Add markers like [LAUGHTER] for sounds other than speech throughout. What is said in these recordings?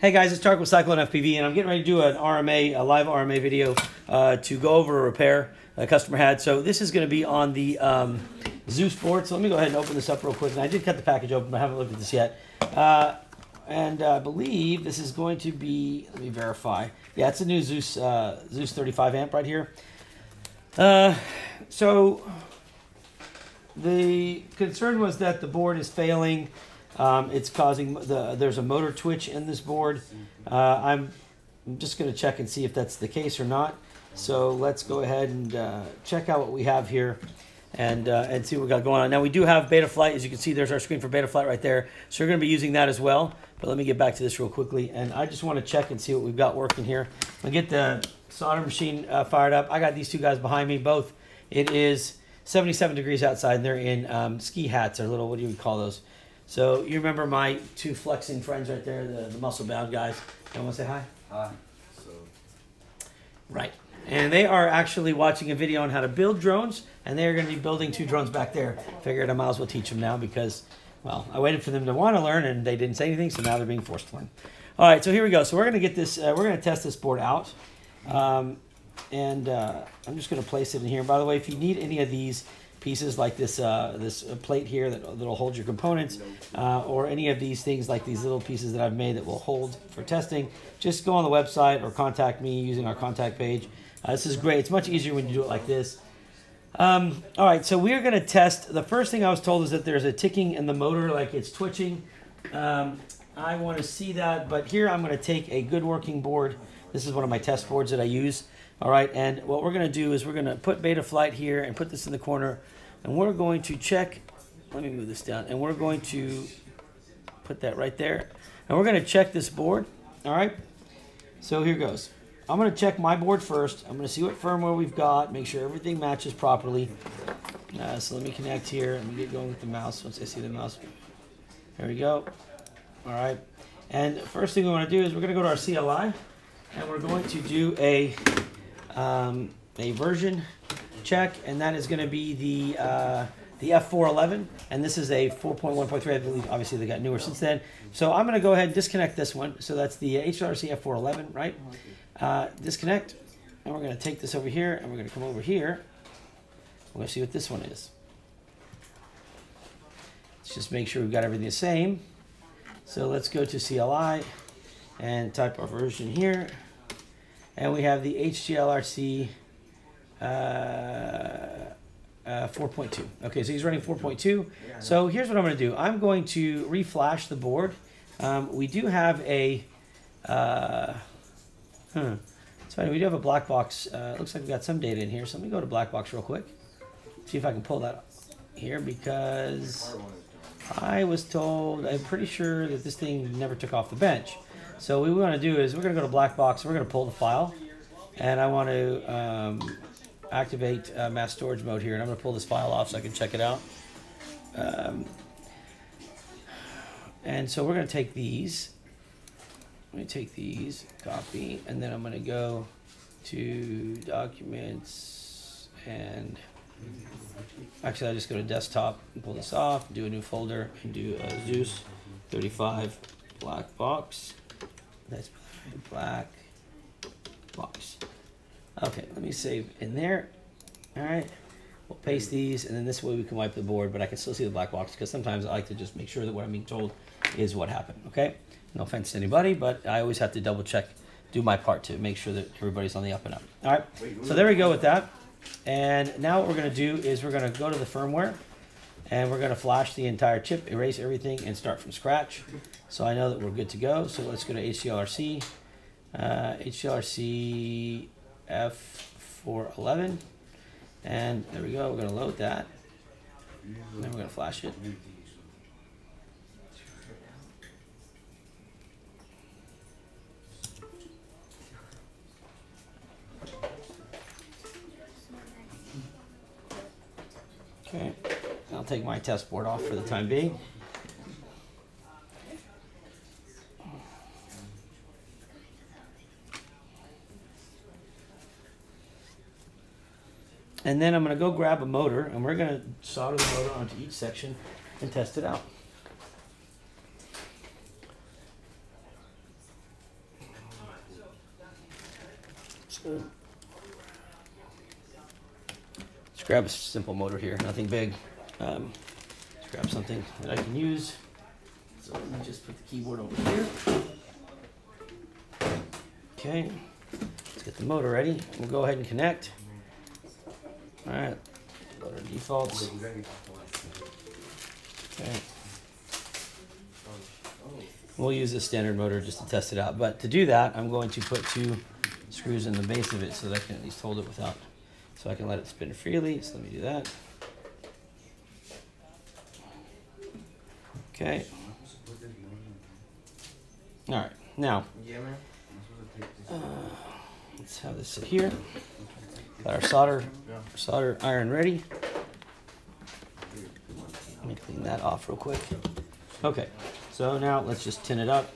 Hey guys, it's Tarek with Cyclone FPV, and I'm getting ready to do an RMA, a live RMA video uh, to go over a repair a customer had. So this is going to be on the um, Zeus board. So let me go ahead and open this up real quick. And I did cut the package open, but I haven't looked at this yet. Uh, and I believe this is going to be, let me verify. Yeah, it's a new Zeus, uh, Zeus 35 amp right here. Uh, so the concern was that the board is failing. Um, it's causing the there's a motor twitch in this board. Uh, I'm, I'm just going to check and see if that's the case or not. So let's go ahead and uh, check out what we have here and uh, and see what we got going on. Now we do have Betaflight, as you can see. There's our screen for Betaflight right there. So we're going to be using that as well. But let me get back to this real quickly, and I just want to check and see what we've got working here. I get the solder machine uh, fired up. I got these two guys behind me. Both. It is 77 degrees outside, and they're in um, ski hats or little. What do you call those? So you remember my two flexing friends right there, the, the muscle bound guys. You want to say hi? Hi. So. Right. And they are actually watching a video on how to build drones, and they're going to be building two drones back there. Figured I might as well teach them now because, well, I waited for them to want to learn, and they didn't say anything, so now they're being forced to learn. All right, so here we go. So we're going to get this, uh, we're going to test this board out. Um, and uh, I'm just going to place it in here. By the way, if you need any of these pieces like this uh, this plate here that, that'll hold your components uh, or any of these things like these little pieces that I've made that will hold for testing, just go on the website or contact me using our contact page. Uh, this is great. It's much easier when you do it like this. Um, all right, so we're going to test. The first thing I was told is that there's a ticking in the motor, like it's twitching. Um, I want to see that, but here I'm going to take a good working board. This is one of my test boards that I use. All right, and what we're going to do is we're going to put Betaflight here and put this in the corner, and we're going to check. Let me move this down, and we're going to put that right there, and we're going to check this board. All right, so here goes. I'm going to check my board first. I'm going to see what firmware we've got, make sure everything matches properly. Uh, so let me connect here. Let me get going with the mouse once I see the mouse. There we go. All right. And first thing we want to do is we're going to go to our CLI, and we're going to do a um, a version check, and that is going to be the uh, the F411, and this is a 4.1.3. I believe obviously they got newer since then. So I'm going to go ahead and disconnect this one. So that's the HRC F411, right? Uh, disconnect, and we're going to take this over here, and we're going to come over here. We're going to see what this one is. Let's just make sure we've got everything the same. So let's go to CLI and type our version here and we have the HGLRC uh, uh, 4.2. Okay, so he's running 4.2. So here's what I'm going to do. I'm going to reflash the board. Um, we do have a, uh, hmm, it's funny, we do have a black box. Uh, looks like we got some data in here. So let me go to black box real quick. See if I can pull that here because I was told, I'm pretty sure that this thing never took off the bench. So what we want to do is we're going to go to black box. We're going to pull the file, and I want to um, activate uh, mass storage mode here. And I'm going to pull this file off so I can check it out. Um, and so we're going to take these. Let me take these, copy, and then I'm to go to documents and actually I just go to desktop and pull this off, do a new folder and do a Zeus 35 black box. That's black box. Okay, let me save in there. All right, we'll paste these, and then this way we can wipe the board, but I can still see the black box because sometimes I like to just make sure that what I'm being told is what happened, okay? No offense to anybody, but I always have to double check, do my part to make sure that everybody's on the up and up. All right, so there we go with that. And now what we're gonna do is we're gonna go to the firmware, and we're gonna flash the entire chip, erase everything, and start from scratch. So I know that we're good to go. So let's go to HGLRC, uh, HGLRC F411. And there we go. We're to load that. And then we're to flash it. Okay, I'll take my test board off for the time being. And then I'm gonna go grab a motor and we're gonna solder the motor onto each section and test it out. So, grab a simple motor here, nothing big. Um, let's grab something that I can use. So let me just put the keyboard over here. Okay, let's get the motor ready. We'll go ahead and connect. All right, go defaults. Okay. We'll use the standard motor just to test it out. But to do that, I'm going to put two screws in the base of it so that I can at least hold it without, so I can let it spin freely. So let me do that. Okay. All right. Now, uh, let's have this sit here. Got our solder, solder iron ready. Let me clean that off real quick. Okay, so now let's just tin it up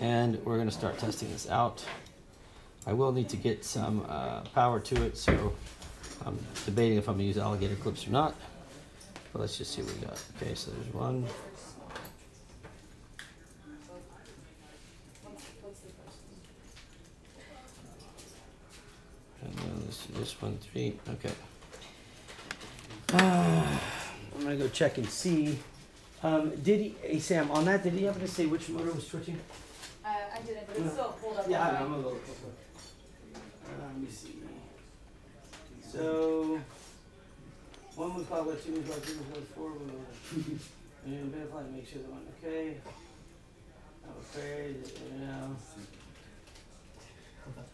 and we're gonna start testing this out. I will need to get some uh, power to it, so I'm debating if I'm gonna use alligator clips or not. But let's just see what we got. Okay, so there's one. And then this, this one, three, okay. Uh, I'm gonna go check and see. Um, did he, hey Sam, on that, did he happen to say which motor was switching? Uh, I didn't, but it's still pulled up. Yeah, I know, I'm my- gonna go. Uh, let me see. So, one called what, two was called, two was called, four was called. And verify to make sure the one, okay. Okay, you know. Okay,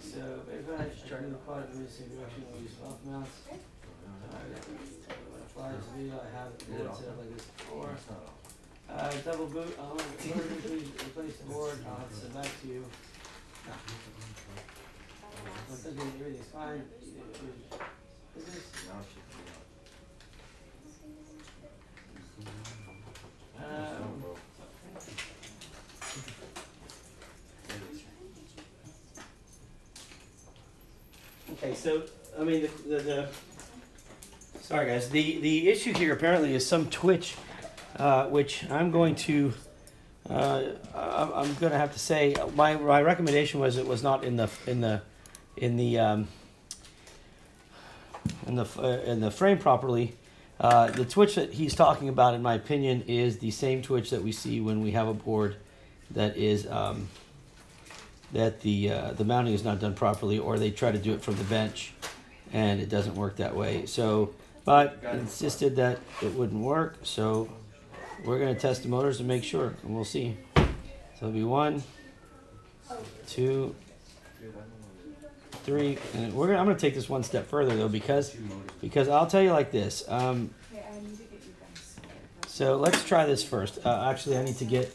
so verify, check the quad of the missing direction, we use off mounts. Alright, flies video, I have it set up like this before. Uh, double boot, please replace the board, I'll send back to you. Okay, so, I mean, the, the, the, sorry guys, the, the issue here apparently is some twitch, uh, which I'm going to, uh, I'm gonna have to say, my, my recommendation was it was not in the, in the, in the, um, in the, uh, in the frame properly. Uh, the twitch that he's talking about, in my opinion, is the same twitch that we see when we have a board that is, um, that the, uh, the mounting is not done properly, or they try to do it from the bench, and it doesn't work that way. So, but insisted that it wouldn't work, so we're gonna test the motors to make sure, and we'll see. So it'll be one, two, three, and we're gonna, I'm gonna take this one step further though, because, because I'll tell you like this, um, to so let's try this first. Uh, actually, I need to get,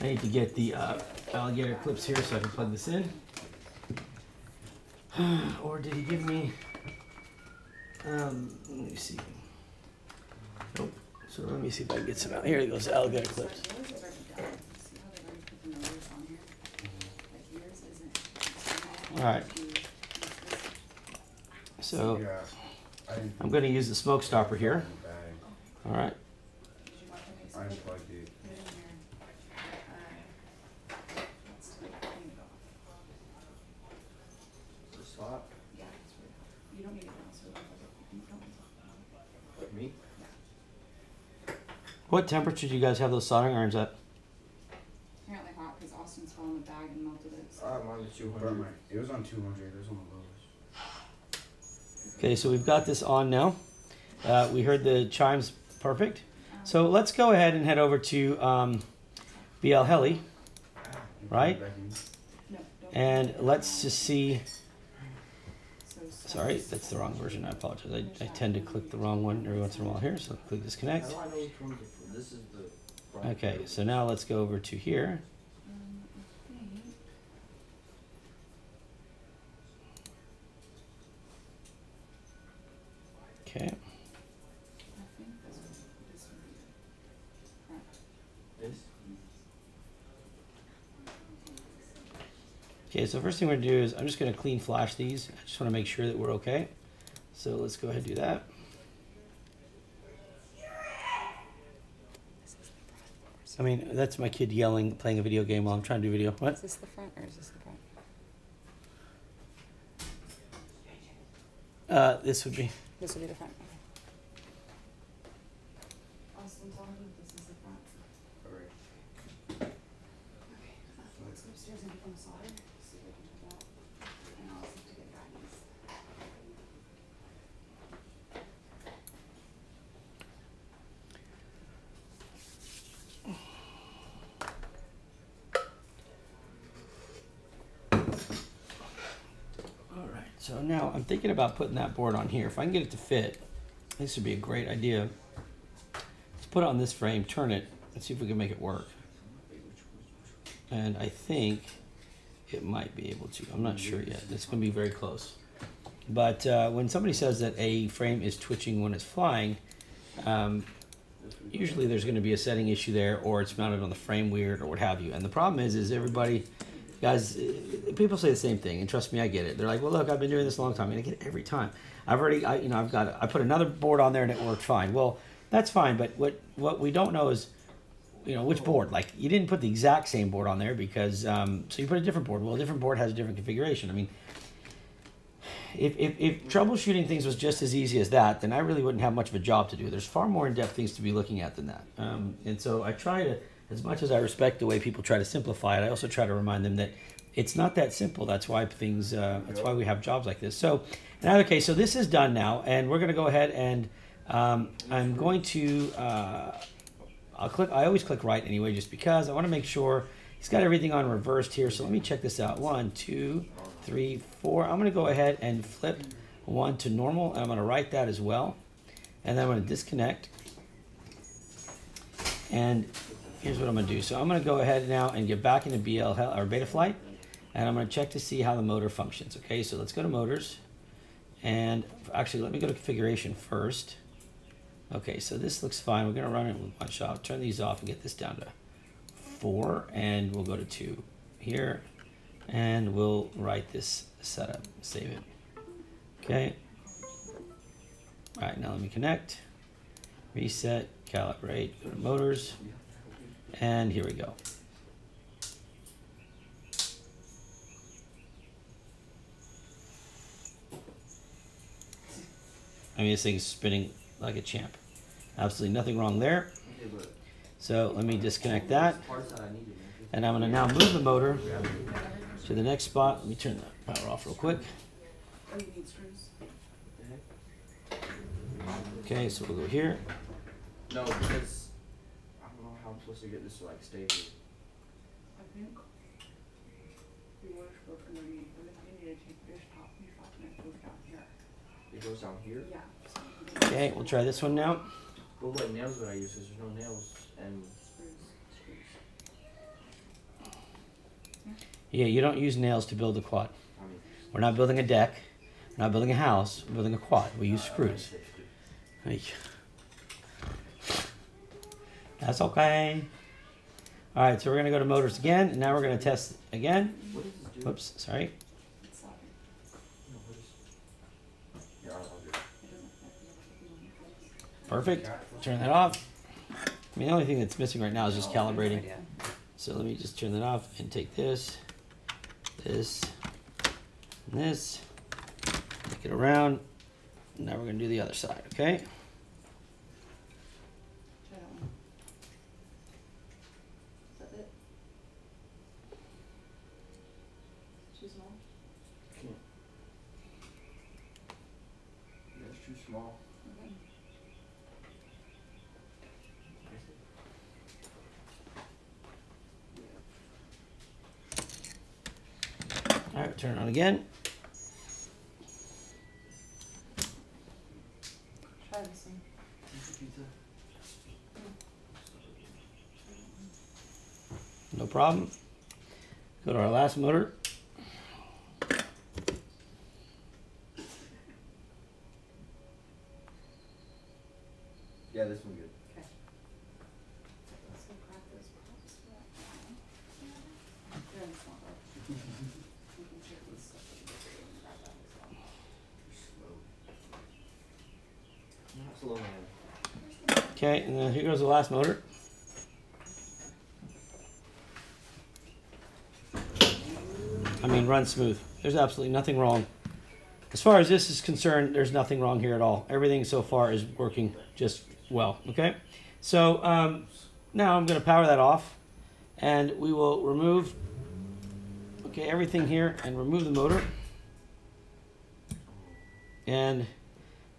I need to get the, uh, alligator clips here so I can plug this in. [SIGHS] or did he give me, um, let me see. Nope. So let me see if I can get some out. Here he goes, alligator clips. Yours is already done. See how they've already put the numbers on here? Like yours isn't. All right. So I'm going to use the smoke stopper here. All right. You want to make some? I unplugged it. Put it in your, uh, let's take the thing off. Stop. Yeah, it's really hot. You don't need it now, so you don't. Like me? What temperature do you guys have those soldering irons at? Apparently hot, cause Austin's fell in the bag and melted it. so- Ah, mine was two Burnt it was on 200. It was on the lowest. Okay, so we've got this on now. Uh, we heard the chimes perfect. So let's go ahead and head over to um, BLHeli, Right. put it back in. No, and let's just see. Sorry, that's the wrong version. I apologize. I, I tend to click the wrong one every once in a while here. So click disconnect. How do I know which one's the, fr- this is the. front. Okay, so now let's go over to here. Um, I think. Okay. I think this would, this would be the front. This? Okay, so first thing we're gonna do is I'm just gonna clean flash these. I just wanna make sure that we're okay. So let's go ahead and do that. I mean, that's my kid yelling, playing a video game while I'm trying to do video. What? Is this the front or is this the front? Uh, this would be. This will be the front. Okay. Austin, tell him this is the front. Alright. Okay, uh, let's go upstairs and get them solder, see if we can put that, and I'll see to get guidance. All right. So now I'm thinking about putting that board on here. If I can get it to fit, this would be a great idea. Let's put it on this frame, turn it, and see if we can make it work. And I think it might be able to. I'm not sure yet. It's going to be very close. But uh, when somebody says that a frame is twitching when it's flying, um, usually there's going to be a setting issue there, or it's mounted on the frame weird, or what have you. And the problem is, is everybody, guys, people say the same thing, and trust me, I get it. They're like, "Well, look, I've been doing this a long time, and I get it every time. I've already, I, you know, I've got, I put another board on there, and it worked fine. Well, that's fine, but what what we don't know is, you know, which board. Like, you didn't put the exact same board on there because, um, so you put a different board. Well, a different board has a different configuration. I mean, if, if, if troubleshooting things was just as easy as that, then I really wouldn't have much of a job to do. There's far more in-depth things to be looking at than that. Um, and so I try to, as much as I respect the way people try to simplify it, I also try to remind them that it's not that simple. That's why things, uh, that's why we have jobs like this. So in either case, so this is done now, and we're going to go ahead and um, I'm going to, uh, I'll click, I always click right anyway, just because I want to make sure he's got everything on reversed here. So let me check this out. One, two, three, four. I'm going to go ahead and flip one to normal. And I'm going to write that as well. And then I'm going to disconnect. And here's what I'm going to do. So I'm going to go ahead now and get back into BL or Betaflight. And I'm going to check to see how the motor functions. Okay, so let's go to motors. And actually, let me go to configuration first. Okay, so this looks fine. We're going to run it with one shot. Turn these off and get this down to four. And we'll go to two here and we'll write this setup, save it. Okay. All right, now let me connect, reset, calibrate, go to motors, and here we go. I mean, this thing's spinning like a champ. Absolutely nothing wrong there. So let me disconnect that. parts that I needed, man. And I'm gonna now move the motor to the next spot. Let me turn the power off real quick. Oh, you need screws? What the heck? Okay, so we'll go here. No, because I don't know how I'm supposed to get this to like stay here. I think we were supposed to maybe, we need to take this top piece off and it goes down here. It goes down here. Yeah. so we can get Okay, we'll try this one now. But what nails would I use? Because there's no nails and Screws, screws. Yeah, you don't use nails to build a quad. We're not building a deck. We're not building a house. We're building a quad. We use screws. That's okay. All right, so we're gonna go to motors again, and now we're gonna test again. What does this do? Whoops, sorry. It's solid. No, what is? Yeah, I'll, I'll do it. It doesn't affect the electrical Perfect. Turn that off. I mean, the only thing that's missing right now is just calibrating. So let me just turn that off and take this, this, and this, make it around. Now we're gonna do the other side, okay? Try that one. Is that it? Too small? Can't. Yeah, it's too small. Okay. All right, turn it on again. Try this one. Pizza, pizza. No problem. Go to our last motor. Yeah, this one good. Okay. Let's [LAUGHS] go crack those pops right now. They're in the small box. We can check these stuff. that we did and grab that as well. You're slow. Slow man. Okay, and then here goes the last motor. I mean, run smooth. There's absolutely nothing wrong. As far as this is concerned, there's nothing wrong here at all. Everything so far is working just well. Okay, so um, now I'm going to power that off, and we will remove okay everything here and remove the motor. And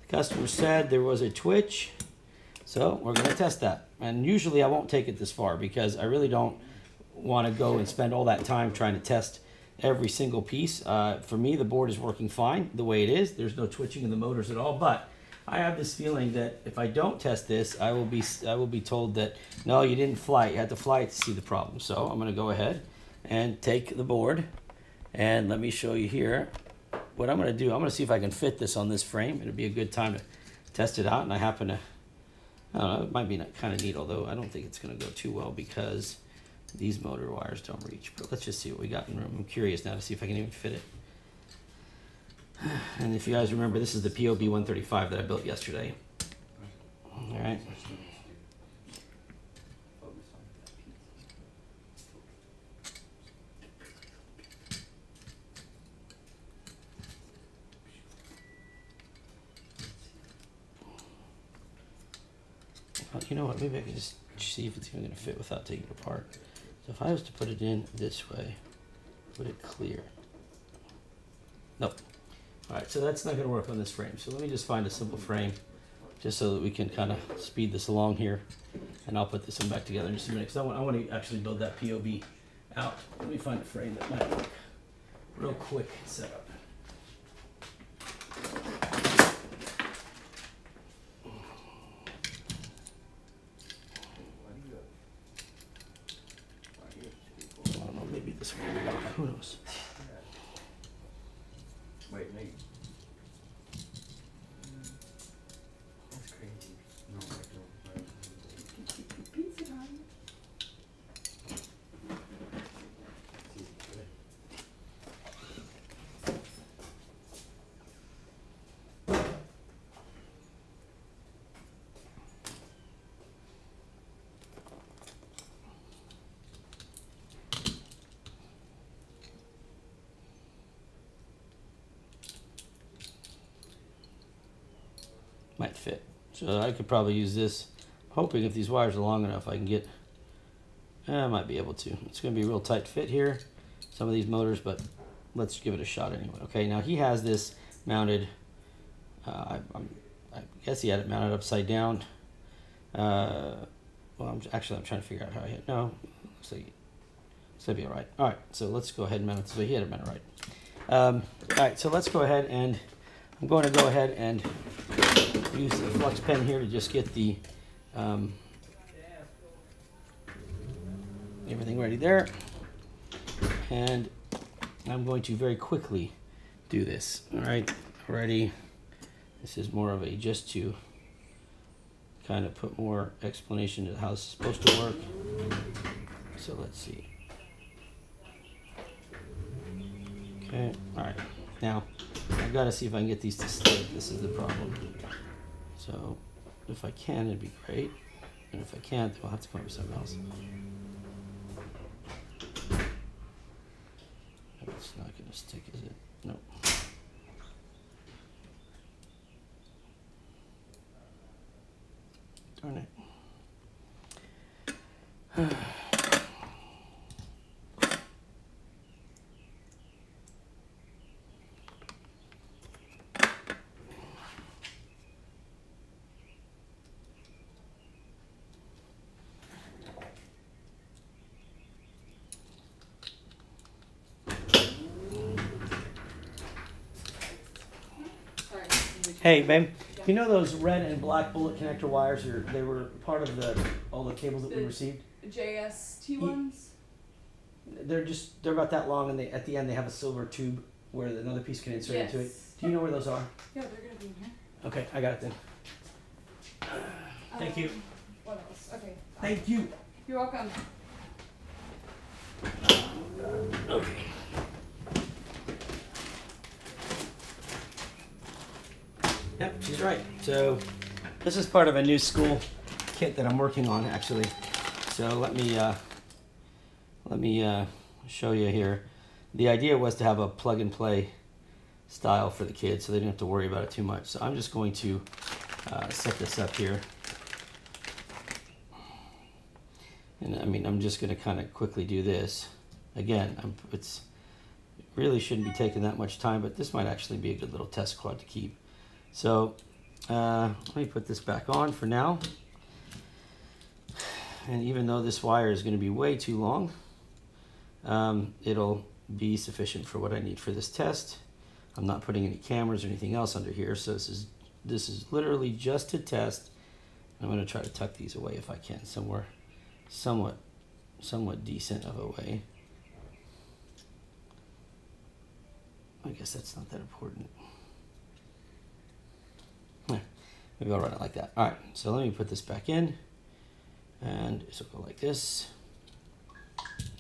customer said there was a twitch. So we're going to test that. And usually I won't take it this far because I really don't want to go and spend all that time trying to test every single piece. Uh, for me, the board is working fine the way it is. There's no twitching in the motors at all. But I have this feeling that if I don't test this, I will be I will be told that no, you didn't fly. You had to fly it to see the problem. So I'm going to go ahead and take the board and let me show you here what I'm going to do. I'm going to see if I can fit this on this frame. It'll be a good time to test it out. And I happen to I don't know, it might be kind of neat, although I don't think it's going to go too well because these motor wires don't reach. But let's just see what we got in room. I'm curious now to see if I can even fit it. [SIGHS] And if you guys remember, this is the POB 135 that I built yesterday. All right. Focus on that piece. Well, you know what? Maybe I can just see if it's even going to fit without taking it apart. So if I was to put it in this way, would it clear? Nope. All right, so that's not going to work on this frame. So let me just find a simple frame, just so that we can kind of speed this along here. And I'll put this one back together in just a minute, because I want, I want to actually build that POB out. Let me find a frame that might work real quick setup. Why do you have? Why do you have two I don't know, maybe this one. Who knows? Wait, Nate. That's crazy. No, I don't. Pizza time. might fit. So I could probably use this, hoping if these wires are long enough, I can get, eh, I might be able to. It's going to be a real tight fit here, some of these motors, but let's give it a shot anyway. Okay, now he has this mounted, uh, I, I guess he had it mounted upside down. Uh, well, I'm actually I'm trying to figure out how I hit. No, looks like so be all right. All right, so let's go ahead and mount it. So he had it mounted right. Um, all right, so let's go ahead and I'm going to go ahead and use the flux pen here to just get the um, everything ready there. And I'm going to very quickly do this. All right, ready. This is more of a just to kind of put more explanation to how this is supposed to work. So let's see. Okay, all right. Now, I've got to see if I can get these to stick. This is the problem. So, if I can, it'd be great. And if I can't, then I'll have to come up with something else. It's not going to stick, is it? Nope. Darn it. [SIGHS] [SIGHS] Sorry. Hey, babe. You know those red and black bullet connector wires? Are, they were part of the all the cables that we The- received. JST ones? They're just they're about that long, and they at the end they have a silver tube where another piece can insert into it. Yes. Do you know where those are? Yeah, they're gonna be in here. Okay, I got it then. Thank you. Um, What else? Okay. Thank you. You're welcome. Okay. She's right. So, This is part of a new school kit that I'm working on actually. So let me uh, let me uh, show you here. The idea was to have a plug and play style for the kids so they didn't have to worry about it too much. So I'm just going to uh, set this up here. And I mean, I'm just going to kind of quickly do this. Again, I'm, it's it really shouldn't be taking that much time, but this might actually be a good little test quad to keep. So uh, let me put this back on for now. And even though this wire is going to be way too long, um, it'll be sufficient for what I need for this test. I'm not putting any cameras or anything else under here, so this is this is literally just to test. I'm going to try to tuck these away if I can, somewhere somewhat somewhat decent of a way. I guess that's not that important. Yeah, maybe I'll run it like that. All right, so let me put this back in, and will go like this.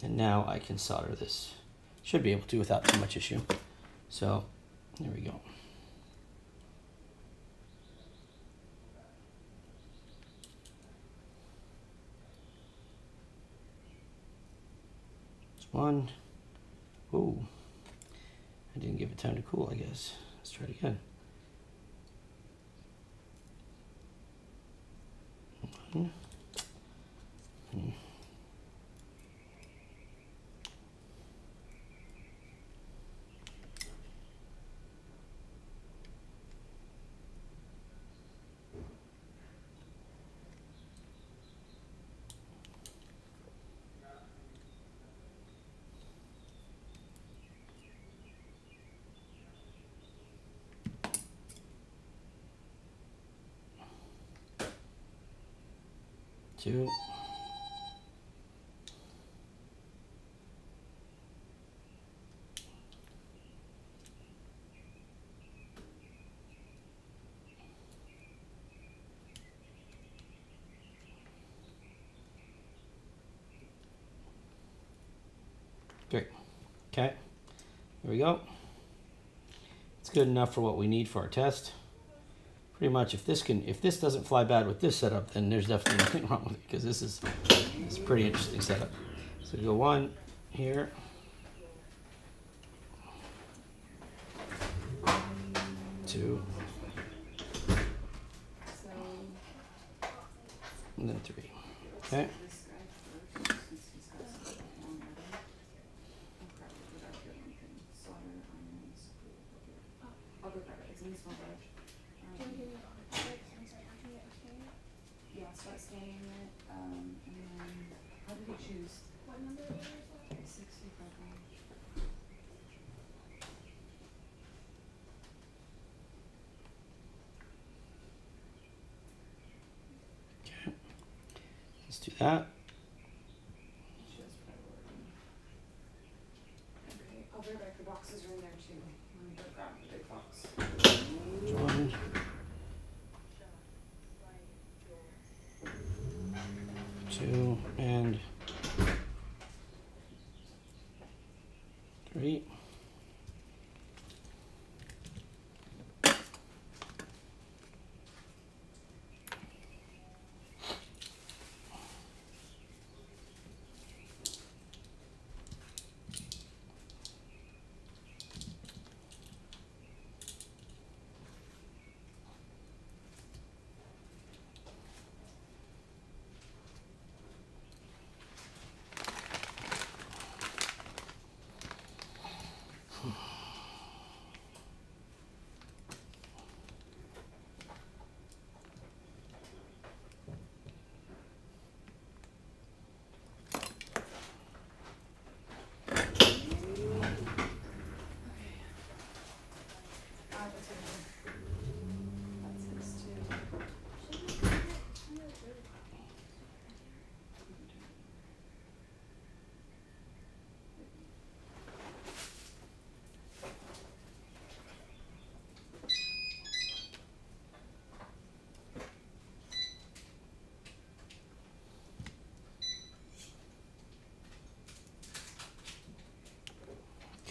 And now I can solder this. Should be able to without too much issue. So there we go. It's one. Ooh. I didn't give it time to cool, I guess. Let's try it again. One. Hmm. Two. Three. Okay. There we go. It's good enough for what we need for our test pretty much if this can if this doesn't fly bad with this setup then there's definitely [LAUGHS] nothing wrong with it because this is it's a pretty interesting setup. So go one here. Two. And then three. Okay this guy first, since he's got such a long arm. I'll grab it without here, we can solder irons. I'll go grab it, it's in this one brush. Um, Yeah, start scanning it, um, and then, how did he choose? What number is it? Sixty-five. okay let's that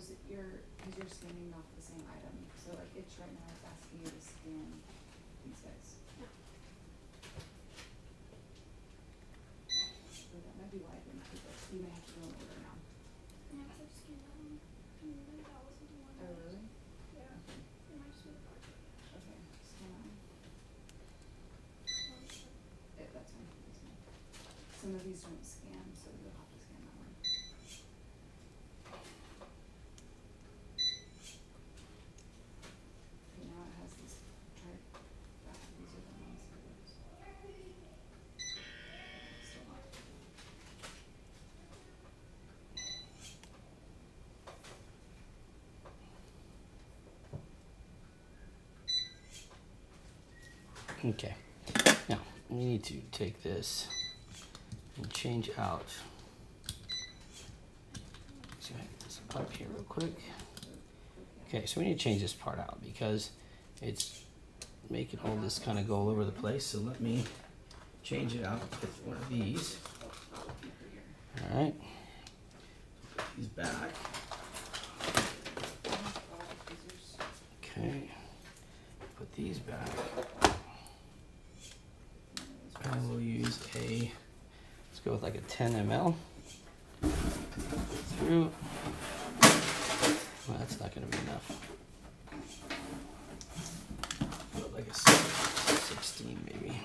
Those, you're, cause you're scanning off the same item, so like it's right now, it's asking you to scan these guys. So that might be why I didn't keep it, you may have to go in order now. Oh, really? Okay, okay, scan on. Eh, that's fine, that's fine. Some of these don't scan, so you'll have to scan that one. Okay, now it has these, try, that, these are the ones for those. Still not. Okay. Now, we need to take this and change out. So this up here real quick. Okay, so we need to change this part out because it's making all this kind of go all over the place. So let me change it out with one of these. All right. Put these back. Okay. Put these back. And we'll use a, let's go with like a 10 ml. Through. Well, that's not going to be enough. Put Like a s- 16 maybe.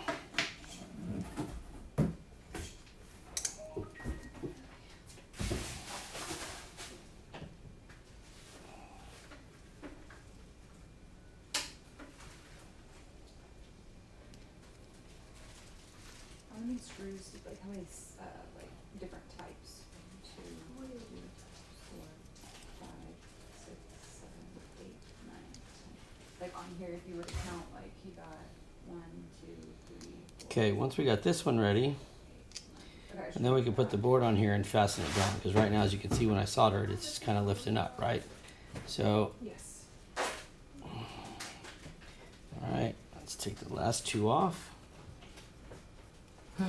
How many screws, like how many, s- uh, like different types? One, two, three, four, five, six, seven, eight, nine, ten. Like on here, if you were to count, like he got one, two, three, four, Okay, once we got this one ready. Okay, and then we can put the board on here and fasten it down. Because right now, as you can see when I solder it, it's just kind of lifting up, right? So, Yes. all right, let's take the last two off. [SIGHS] [SIGHS]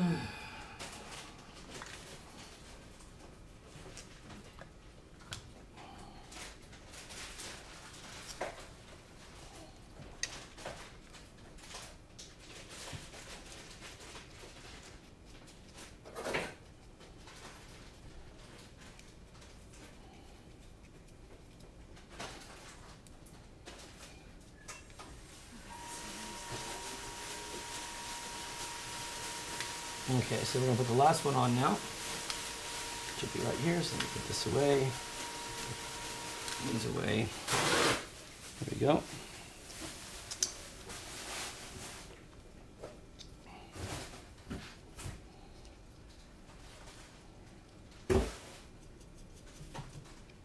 Okay, so we're gonna put the last one on now. Should be right here, so let me put this away. These away. There we go.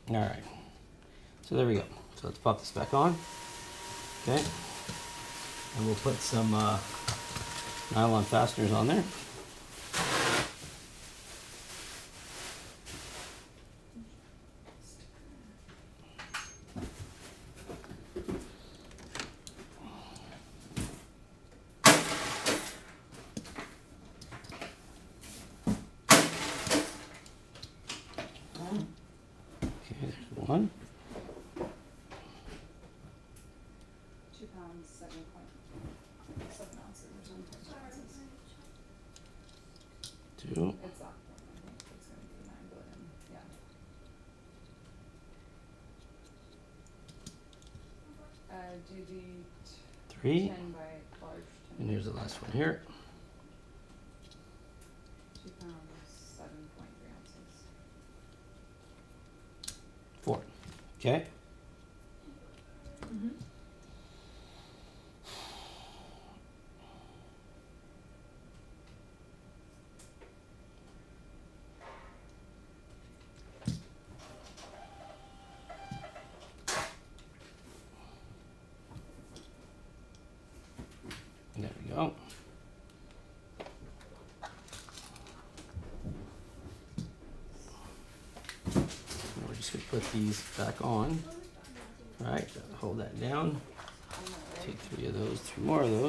All right. So there we go. So let's pop this back on. Okay. And we'll put some uh, nylon fasteners on there. Okay, there's one. Two pounds, seven point, seven ounces or seven point two ounces. Two. It's that one, I think it's gonna be nine billion, yeah. Uh, do the t- Three. ten by large, ten. And here's the here. Two pounds, seven point three ounces. Four. Okay. Mm-hmm. There we go. And We're just gonna put these back on. All right, hold that down. Take three of those, three more of those.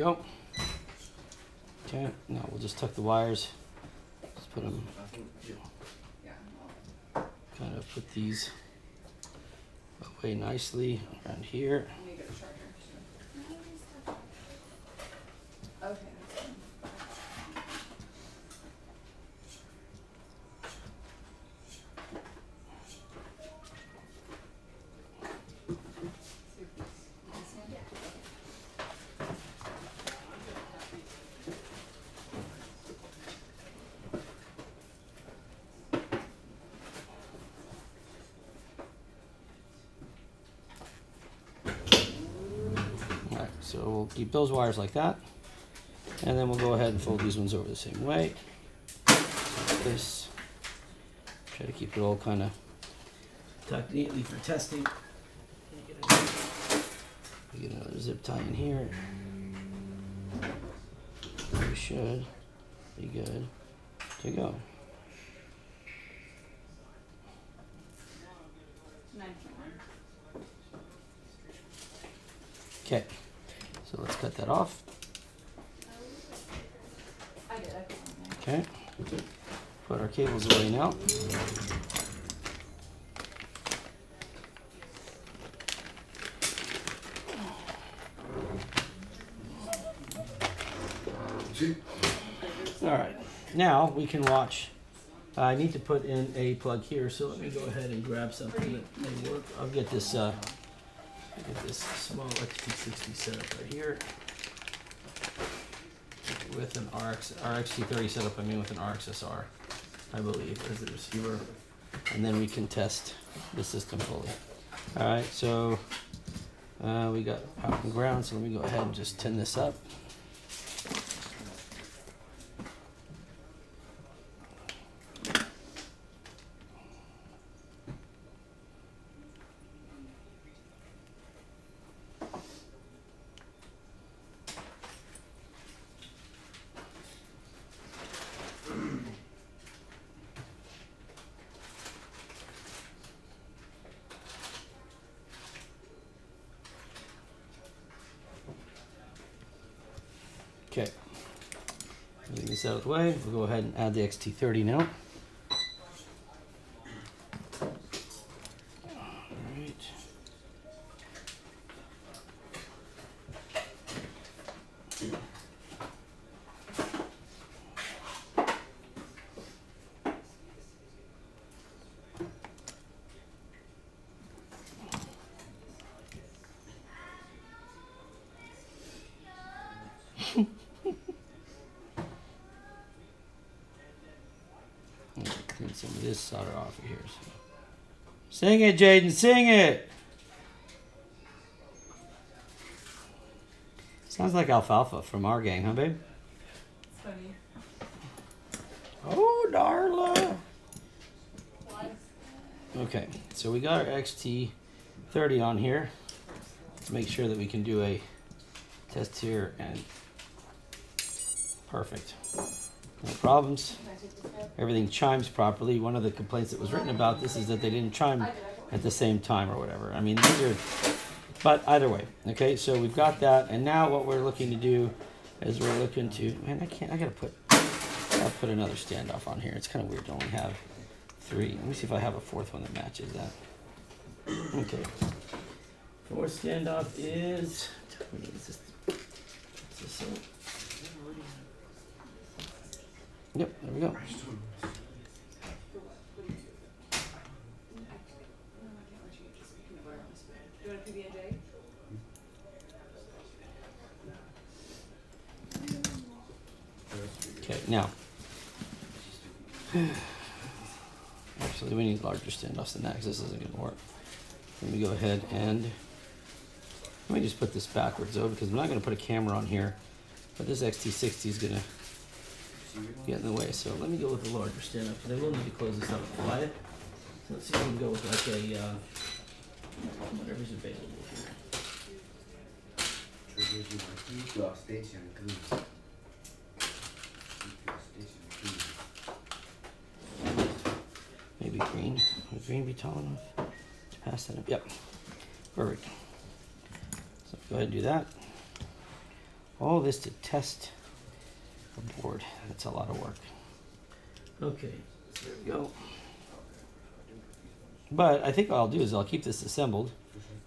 Go. Okay, now we'll just tuck the wires. Just put them. Kind of put these away nicely around here. Let me get a charger. Sure. Okay. that's fine. So this- this one? Alright, so we'll keep those wires like that. And then we'll go ahead and fold these ones over the same way. Like this. Try to keep it all kind of tucked neatly for testing. Get another zip tie in here. We should be good to go. Nine point one. Okay, so let's cut that off. Okay, put our cables away now. All right, now we can watch. I need to put in a plug here, so let me go ahead and grab something that may work. I'll get this. Uh, get this small XT60 set up right here with an RX, RXT30 setup. I mean, with an RXSR, I believe, as the receiver, and then we can test the system fully. All right, so uh, we got and ground. So let me go ahead and just tin this up. Okay. Getting this out of the way, we'll go ahead and add the XT30 now. Alright. I'm gonna Clean some of this solder off of here. So. Sing it, Jaden, sing it! Sounds like alfalfa from our gang, huh, babe? It's funny. Oh, Darla! Okay, so we got our XT30 on here. Let's make sure that we can do a test here and perfect. No problems. Everything chimes properly. One of the complaints that was written about this is that they didn't chime at the same time or whatever. I mean, these are, but either way, okay. So we've got that, and now what we're looking to do is we're looking to. Man, I can't. I gotta put. I'll put another standoff on here. It's kind of weird to only have three. Let me see if I have a fourth one that matches that. Okay. Fourth standoff is. Is this, is this it? Yep, there we go. No, I can't let you just peanut butter on this bed. Do you want a there we go. Okay, now. Actually, we need larger standoffs than that because this isn't gonna work. Let me go ahead and, let me just put this backwards though, because I'm not gonna put a camera on here. But this XT60 is gonna get in the way, so let me go with the larger stand up because I will need to close this up quiet. So let's see if we can go with like a, uh, whatever's available here. Maybe green. Would green be tall enough to pass that up? Yep. Perfect. So go ahead and do that. all this to test a board. That's a lot of work. Okay, there we go. But I think what I'll do is I'll keep this assembled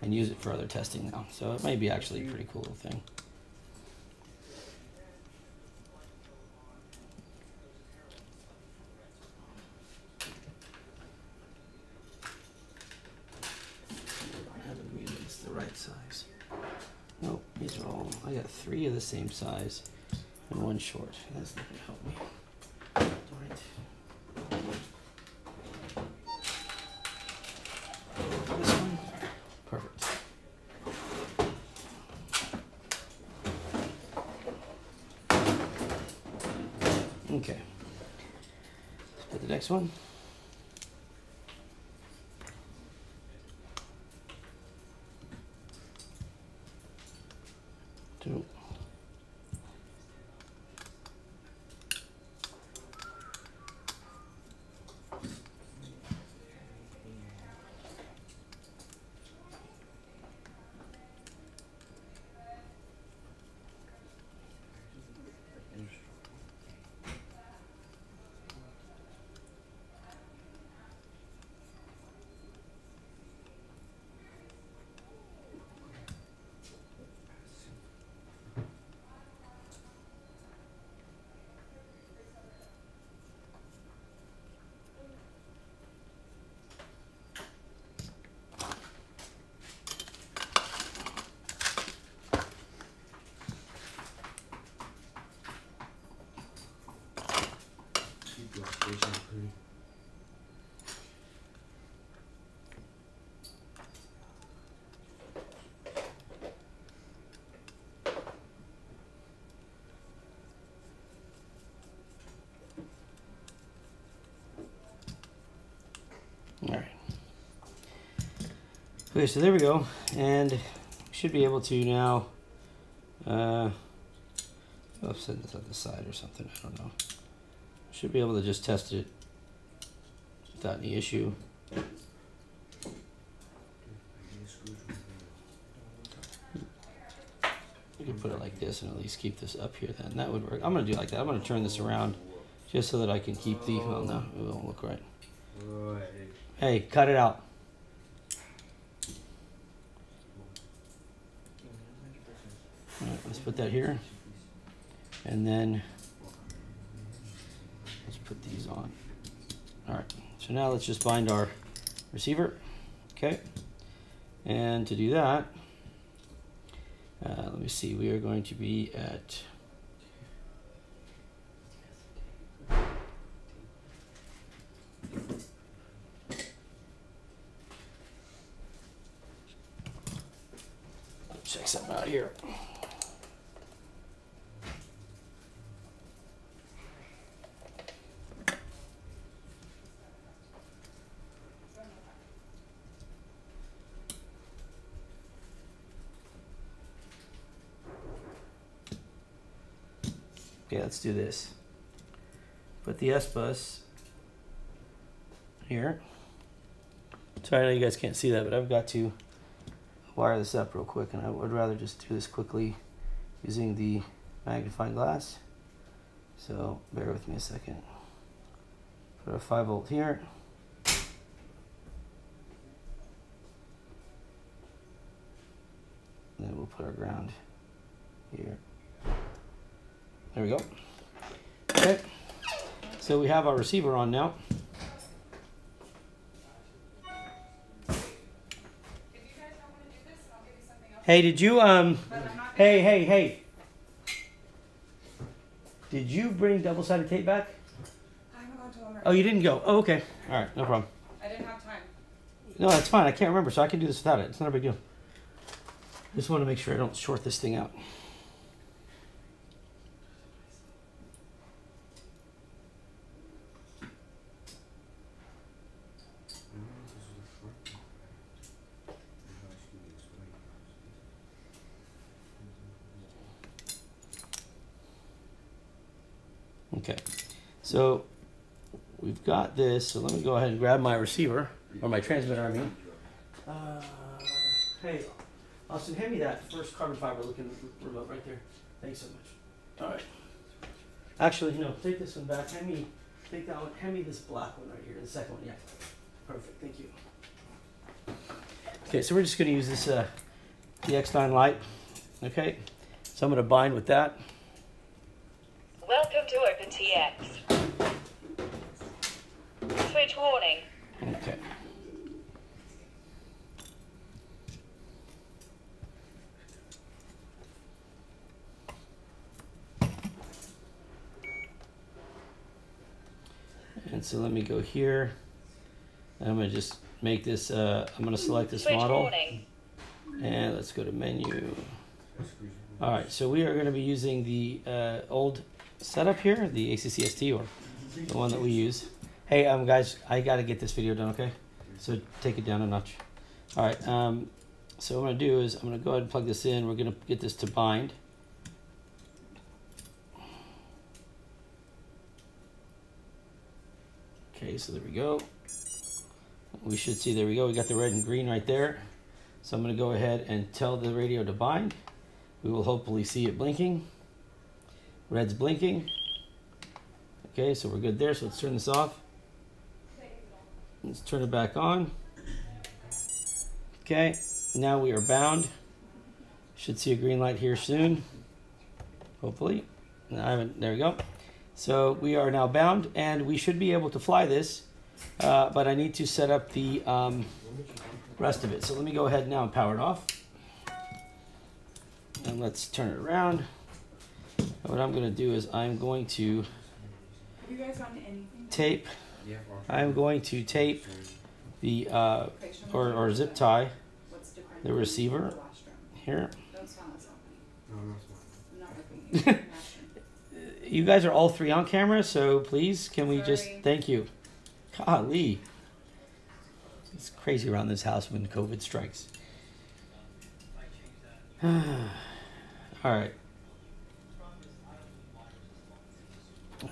and use it for other testing now. So it may be actually a pretty cool little thing. I have agreed that the right size. Nope, these are all, I got three of the same size and one short. That's not gonna help me. Perfect. Okay. Let's put the next one. Two. All right. Okay, so there we go, and should be able to now. Uh, I'll set this on the side or something. I don't know. Should be able to just test it without any issue. You can put it like this and at least keep this up here. Then that would work. I'm gonna do it like that. I'm gonna turn this around just so that I can keep the. Well, no, it won't look right. Hey, cut it out. All right, let's put that here, and then on. All right. So now let's just bind our receiver. Okay. And to do that, uh, let me see. We are going to be at. Check something out here. Do this. Put the S bus here. Sorry, I know you guys can't see that, but I've got to wire this up real quick, and I would rather just do this quickly using the magnifying glass. So bear with me a second. Put a 5 volt here. Then we'll put our ground here. There we go. So we have our receiver on now. Hey, did you um Hey, hey, hey. Did you bring double-sided tape back? I haven't gone to Walmart. Oh, you didn't go. Oh, okay. All right, no problem. I didn't have time. No, that's fine. I can't remember, so I can do this without it. It's not a big deal. Just want to make sure I don't short this thing out. So we've got this. So let me go ahead and grab my receiver or my transmitter. I mean, uh, hey, Austin, hand me that first carbon fiber looking remote right there. Thanks so much. All right. Actually, no, take this one back. Hand me, take that one. Hand me this black one right here. The second one, yeah. Perfect. Thank you. Okay, so we're just going to use this uh, the X9 Lite. Okay, so I'm going to bind with that. Welcome to OpenTX. Warning. Okay. And so let me go here. I'm gonna just make this, uh, I'm gonna select this model warning. and let's go to menu. All right, so we are gonna be using the, uh, old setup here, the ACCST or the one that we use. Hey, um, guys, I gotta get this video done, okay? So take it down a notch. All right, um, so what I'm gonna do is I'm gonna go ahead and plug this in. We're gonna get this to bind. Okay, so there we go. We should see, there we go. We got the red and green right there. So I'm gonna go ahead and tell the radio to bind. We will hopefully see it blinking. Red's blinking. Okay, so we're good there. So let's turn this off. Let's turn it back on. Okay, now we are bound. Should see a green light here soon. Hopefully. No, I haven't, there we go. So we are now bound and we should be able to fly this, uh, but I need to set up the um, rest of it. So let me go ahead now and power it off. And let's turn it around. And what I'm going to do is I'm going to you guys gotten anything? tape, I'm going to tape the, uh, Okay, show me or, or zip tie the receiver. the last room? here. Don't smile at something. No, I'm not smart. I'm not looking at you. Guys are all three on camera, so please, can we just, thank you. Golly. It's crazy around this house when COVID strikes. [SIGHS] all right.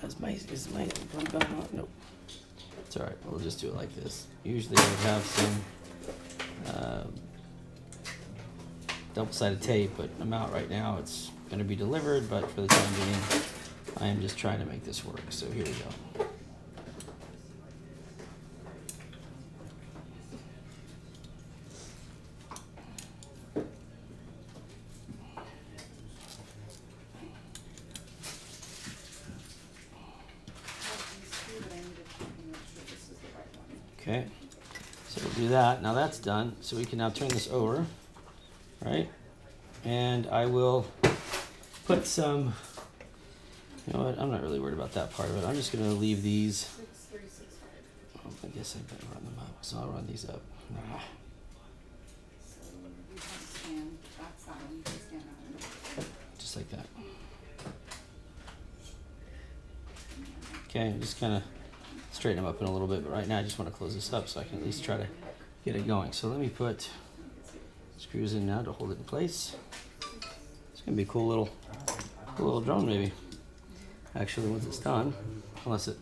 Is my, is my plug gone on? Nope. It's all right. We'll just do it like this. Usually I would have some um, double-sided tape, but I'm out right now. It's going to be delivered, but for the time being, I am just trying to make this work. So here we go. Have these two, but I need to check and make sure this is the right one. Okay. So we'll do that. Now that's done. So we can now turn this over, right? And I will put some. You know what? I'm not really worried about that part of it. I'm just gonna leave these. Oh, I guess I better run them up. So I'll run these up. Ah. One. just like that. Okay, I'm just kind of straighten them up in a little bit, but right now I just want to close this up so I can at least try to get it going. So let me put screws in now to hold it in place. It's gonna be a cool little, cool little drone maybe. Actually, once it's done, unless it,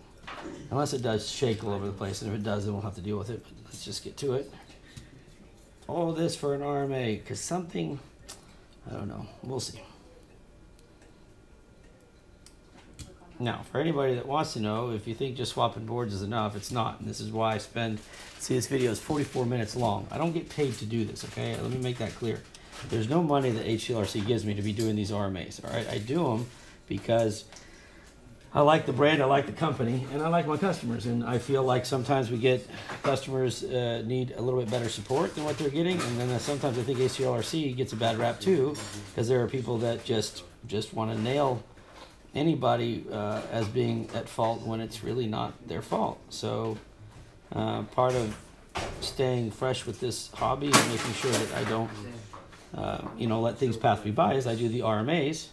unless it does shake all over the place, and if it does, then we'll have to deal with it. But let's just get to it. All this for an RMA, because something, I don't know. We'll see. Now, for anybody that wants to know, if you think just swapping boards is enough, it's not. And this is why I spend, see, this video is 44 minutes long. I don't get paid to do this, okay? Let me make that clear. There's no money that HGLRC gives me to be doing these RMAs, all right? I do them because I like the brand, I like the company, and I like my customers. And I feel like sometimes we get customers uh, need a little bit better support than what they're getting, and then uh, sometimes I think HGLRC gets a bad rap too, because there are people that just just want to nail anybody uh, as being at fault when it's really not their fault. So uh, part of staying fresh with this hobby and making sure that I don't, uh, you know, let things pass me by is I do the RMAs,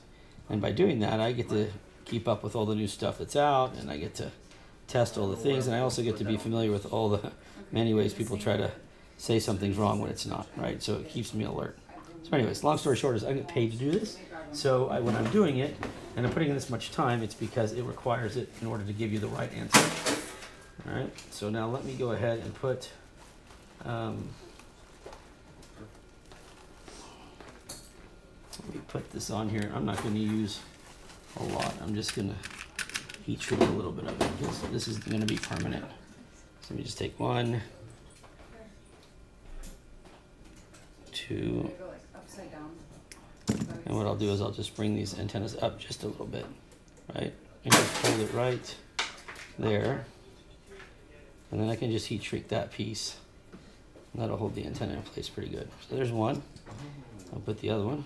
and by doing that, I get to keep up with all the new stuff that's out, and I get to test all the things, and I also get to be familiar with all the many ways people try to say something's wrong when it's not, right? So it keeps me alert. So, anyways, long story short is I get paid to do this. So I, when I'm doing it and I'm putting in this much time, it's because it requires it in order to give you the right answer. All right. So now let me go ahead and put. Um, Let me put this on here. I'm not going to use a lot. I'm just going to heat treat a little bit of it because this is going to be permanent. So let me just take one, two, Go like upside down. And what I'll do is I'll just bring these antennas up just a little bit, right? And just hold it right there. And then I can just heat shrink that piece. And that'll hold the antenna in place pretty good. So there's one. I'll put the other one.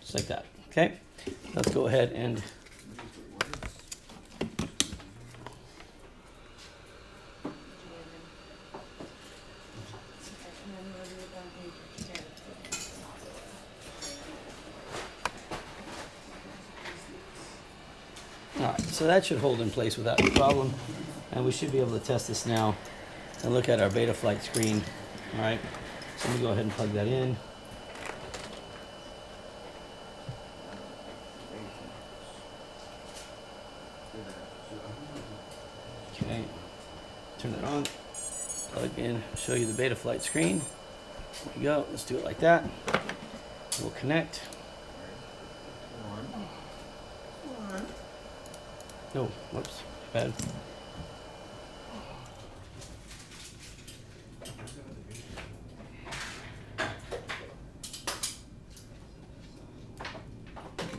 Just like that. Okay. Let's go ahead and And then whenever you're done, you can tear it. Alright, so that should hold in place without any problem. And we should be able to test this now and look at our Betaflight screen. Alright, so let me go ahead and plug that in. Okay, turn that on, plug in, show you the Betaflight screen. There we go, let's do it like that. We'll connect. No, whoops, bad.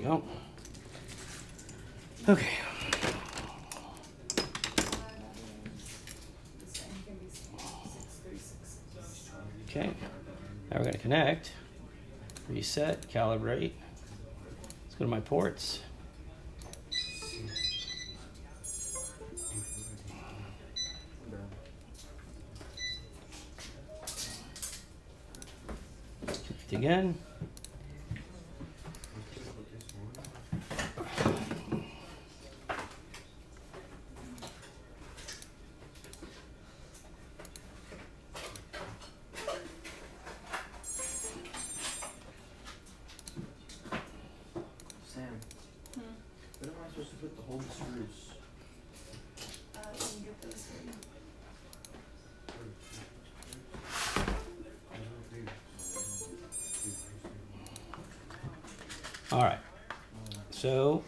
Go. Okay. Okay, now we're gonna connect, reset, calibrate. Let's go to my ports. Again. Sam, Hmm. where am I supposed to put the whole screws? Uh, you can get those for you. All right, so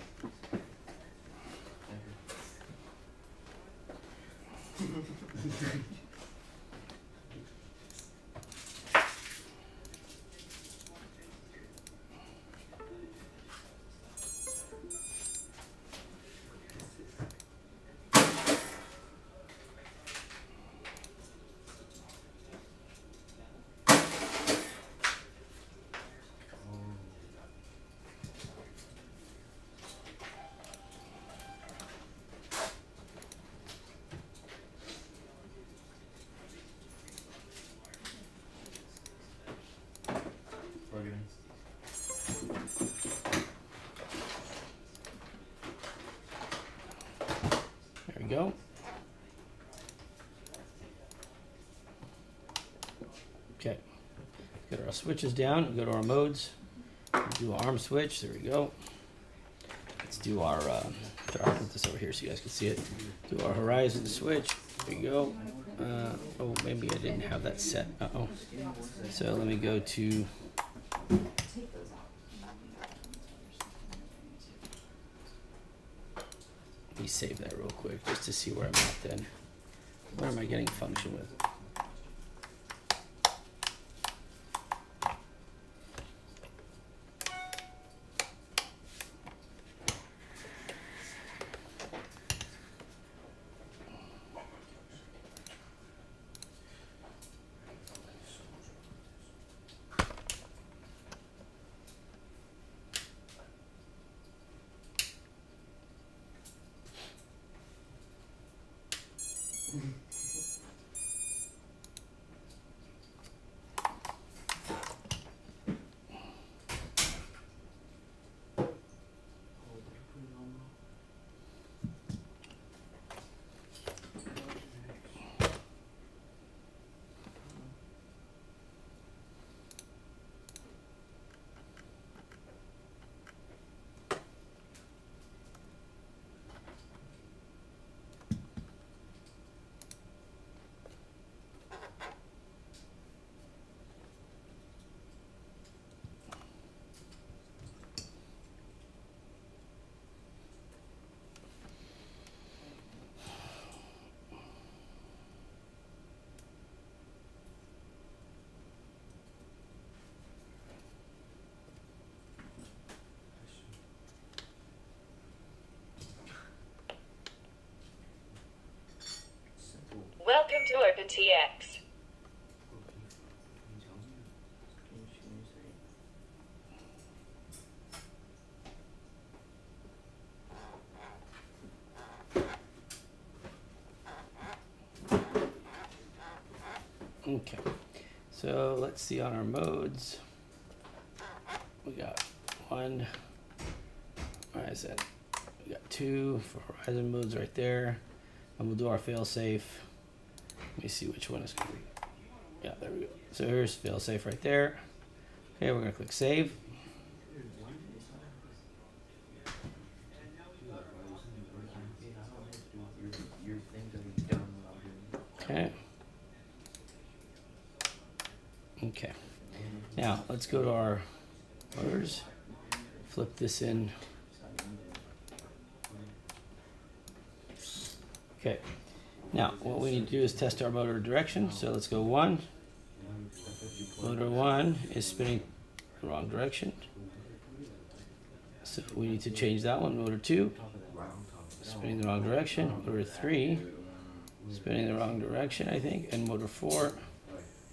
Plug it in. There we go. Okay. Get our switches down. Go to our modes. Do our arm switch. There we go. Let's do our. Uh, I'll put this over here so you guys can see it. Do our horizon switch. There you go. Uh, oh, maybe I didn't have that set. Uh oh. So let me go to. Take those out. Let me save that real quick just to see where I'm at then. Where am I getting function with? Welcome to OpenTX. Okay, so let's see on our modes. We got one. Is it? We got two for horizon modes right there. And we'll do our fail safe. Let me see which one is going to be. Yeah, there we go. So here's fail safe right there. Okay, we're going to click save. Okay. Okay. Now let's go to our motors. Flip this in. Okay. Now what we need to do is test our motor direction. So let's go one. Motor one is spinning the wrong direction. So we need to change that one. Motor two, spinning the wrong direction. Motor three, spinning the wrong direction, I think. And motor four,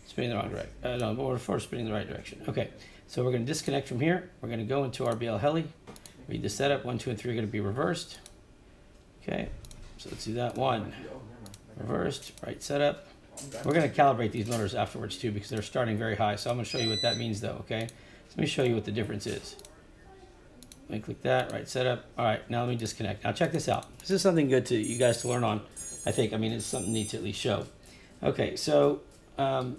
spinning the wrong direction. Uh, no, motor four, spinning the right direction. Okay, so we're going to disconnect from here. We're going to go into our BLHeli. Read the setup. One, two, and three are going to be reversed. Okay, so let's do that. One, reversed, right setup. We're going to calibrate these motors afterwards too because they're starting very high. So I'm going to show you what that means though, okay? So let me show you what the difference is. Let me click that, right setup. All right, now let me disconnect. Now check this out. This is something good to you guys to learn on, I think. I mean, it's something neat to at least show. Okay, so um,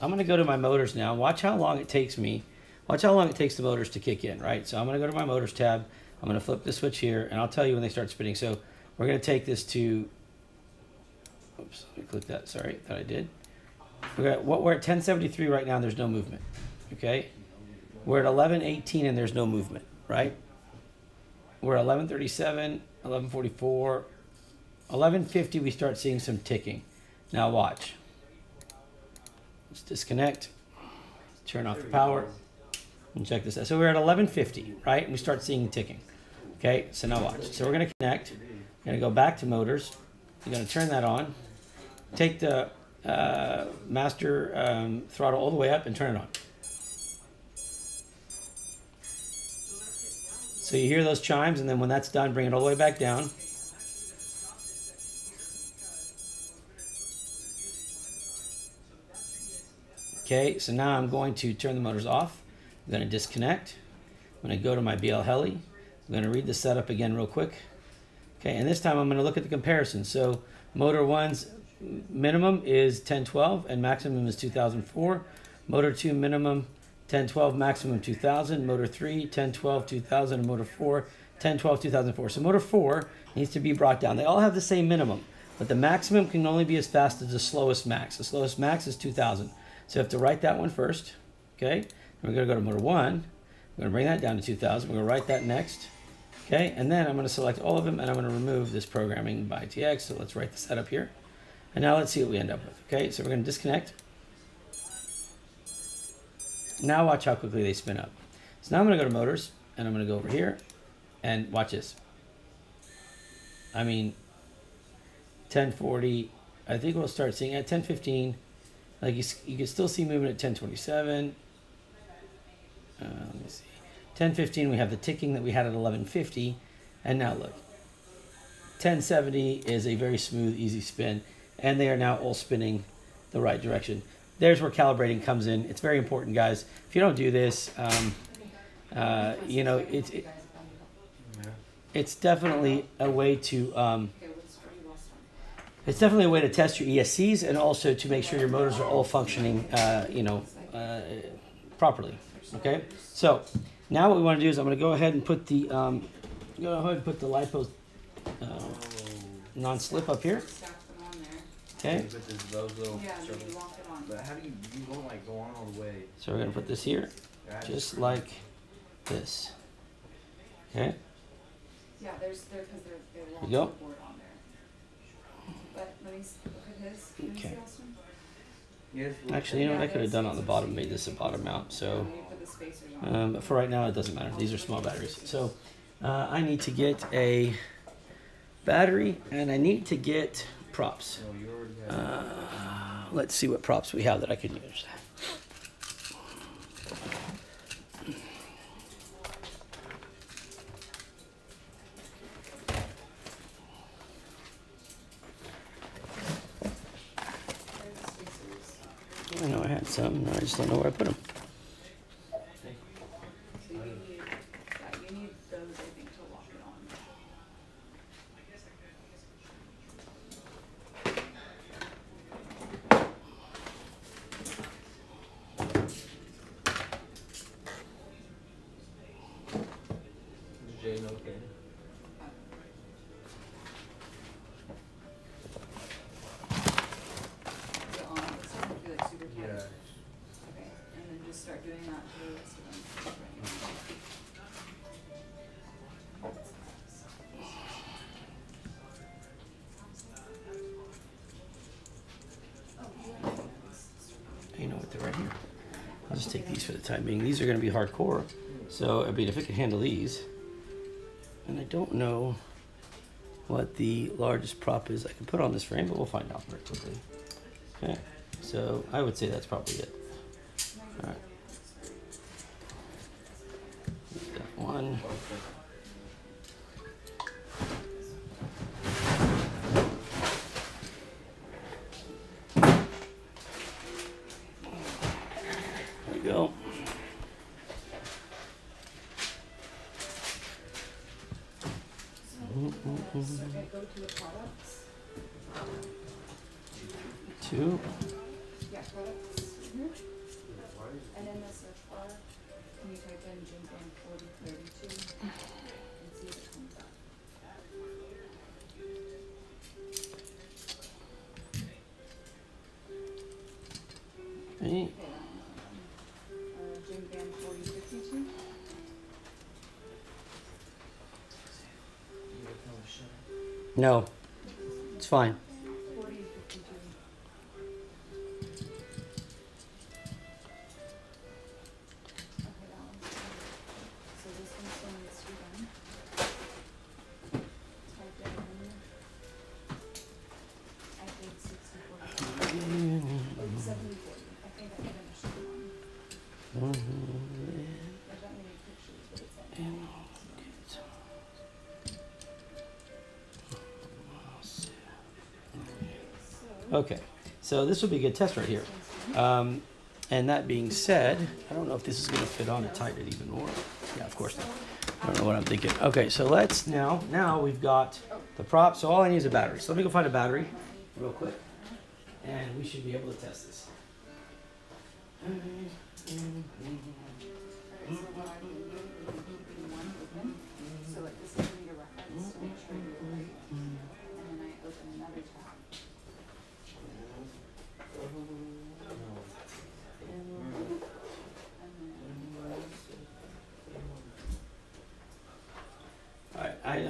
I'm going to go to my motors now. Watch how long it takes me. Watch how long it takes the motors to kick in, right? So I'm going to go to my motors tab. I'm going to flip the switch here, and I'll tell you when they start spinning. So we're going to take this to Oops, let me click that. Sorry that I did. We're at what we're at 1073 right now. There's no movement. Okay, we're at 1118 and there's no movement. Right. We're at 1137, 1144, 1150. We start seeing some ticking. Now watch. Let's disconnect. Turn off the power. And check this out. So we're at 1150, right? And we start seeing ticking. Okay, so now watch. So we're gonna connect. We're gonna go back to motors. We're gonna turn that on. Take the uh, master um, throttle all the way up and turn it on. So you hear those chimes, and then when that's done, bring it all the way back down. Okay, so now I'm going to turn the motors off. I'm going to disconnect. I'm going to go to my BLHeli. I'm going to read the setup again real quick. Okay, and this time I'm going to look at the comparison. So motor one's minimum is 1012 and maximum is 2004. Motor 2 minimum 1012, maximum 2000. Motor 3 1012, 2000. And motor 4 1012, 2004. So motor 4 needs to be brought down. They all have the same minimum, but the maximum can only be as fast as the slowest max. The slowest max is 2000. So you have to write that one first. Okay, and we're going to go to motor 1. We're going to bring that down to 2000. We're going to write that next. Okay, and then I'm going to select all of them and I'm going to remove this programming by TX. So let's write the setup here. And now let's see what we end up with. Okay, so we're going to disconnect. Now watch how quickly they spin up. So now I'm going to go to motors and I'm going to go over here and watch this. I mean, 1040, I think we'll start seeing at 1015. Like you, you can still see movement at 1027. Uh, let me see. 1015, we have the ticking that we had at 1150. And now look, 1070 is a very smooth, easy spin. And they are now all spinning the right direction. There's where calibrating comes in. It's very important, guys. If you don't do this, um, uh, you know, it's, it, it's definitely a way to, um, it's definitely a way to test your ESCs and also to make sure your motors are all functioning, uh, you know, uh, properly. Okay, so now what we want to do is I'm going to go ahead and put the um, go ahead and put the lipo uh, non-slip up here. Stack them on there. Okay, You put this, those little Yeah, and then circles. you lock it on. But how do you, you won't like go on all the way. so we're going to put this here, right? just like this. Okay, Yeah, there's, there, cause they're, they're locked go. the board on there. But let me, s- look at his, let me see Okay. Austin. Yes, actually, you know what I could have done on the bottom, made this a bottom mount. So. And you put the spacers on. Um, but for right now, it doesn't matter. These are small batteries. So uh, I need to get a battery and I need to get props. No, you already have. Uh, let's see what props we have that I can use. I know I had some, I just don't know where I put them. Just start doing that to the rest of them. You know what, they're right here. I'll just take these for the time being. These are gonna be hardcore. So, I mean, if I can handle these. And I don't know what the largest prop is I can put on this frame, but we'll find out very quickly. Okay, so I would say that's probably it. Fine. So this would be a good test right here. Um, and that being said, I don't know if this is gonna fit on to tighten it even more. Yeah, of course not. I don't know what I'm thinking. Okay, so let's now, now we've got the prop, so all I need is a battery. So let me go find a battery real quick. And we should be able to test this. Alright, so what I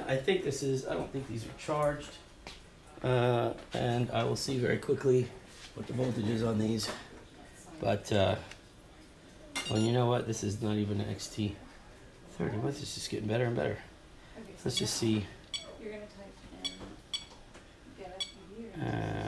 I, I think this is, I don't think these are charged. Uh, and I will see very quickly what the voltage is on these. But, uh, well, you know what? This is not even an XT30. What? This is just getting better and better. okay, so Let's just see. You're gonna type in GetFPV or Uh,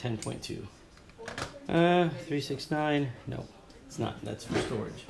10.2. Uh, 369, no, it's not, that's for storage.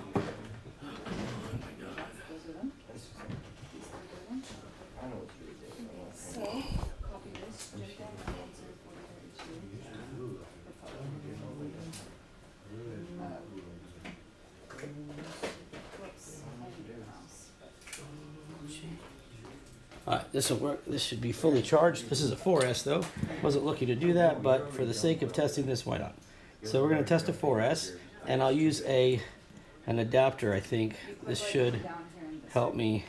This will work. This should be fully charged. This is a 4S though. Wasn't looking to do that, but for the sake of testing this, why not? So we're gonna test a 4S, and I'll use a an adapter. I think this should Down here in this. help me.